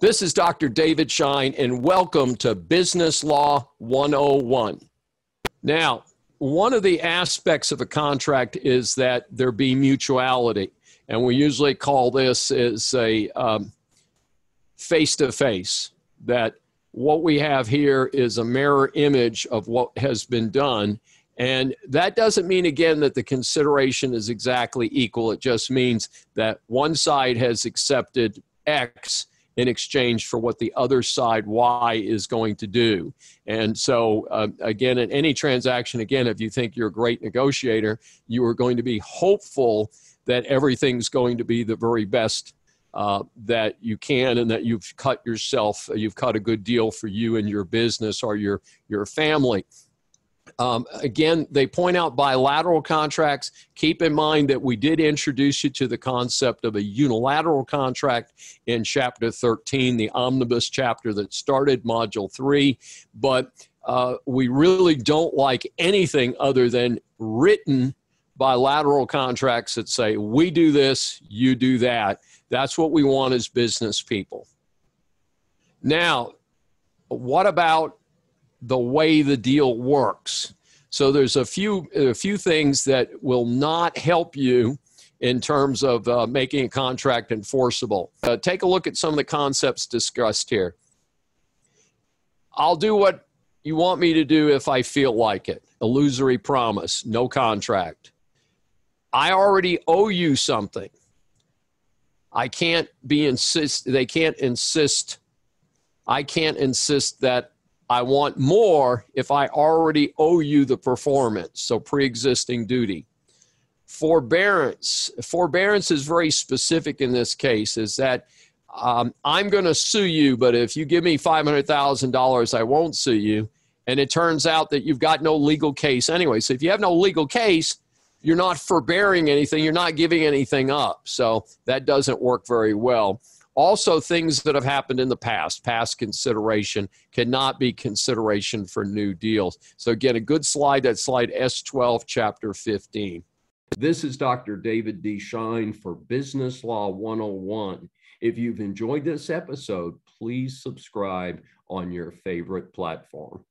This is Dr. David Schein, and welcome to Business Law 101. Now, one of the aspects of a contract is that there be mutuality, and we usually call this as a face to face. That what we have here is a mirror image of what has been done, and that doesn't mean again that the consideration is exactly equal. It just means that one side has accepted X in exchange for what the other side Y is going to do. And so, uh, again, in any transaction, again, if you think you're a great negotiator, you are going to be hopeful that everything's going to be the very best uh, that you can and that you've cut yourself, you've cut a good deal for you and your business or your, your family. Um, again, they point out bilateral contracts. Keep in mind that we did introduce you to the concept of a unilateral contract in Chapter 13, the omnibus chapter that started Module 3. But uh, we really don't like anything other than written bilateral contracts that say, we do this, you do that. That's what we want as business people. Now, what about the way the deal works. So there's a few a few things that will not help you in terms of uh, making a contract enforceable. Uh, take a look at some of the concepts discussed here. I'll do what you want me to do if I feel like it. Illusory promise, no contract. I already owe you something. I can't be insist they can't insist I can't insist that I want more if I already owe you the performance. So pre existing duty. Forbearance. Forbearance is very specific in this case, is that um, I'm going to sue you, but if you give me $500,000, I won't sue you. And it turns out that you've got no legal case anyway. So if you have no legal case, you're not forbearing anything, you're not giving anything up. So that doesn't work very well. Also, things that have happened in the past, past consideration, cannot be consideration for new deals. So, again, a good slide, that slide S12, chapter 15. This is Dr. David D. Schein for Business Law 101. If you've enjoyed this episode, please subscribe on your favorite platform.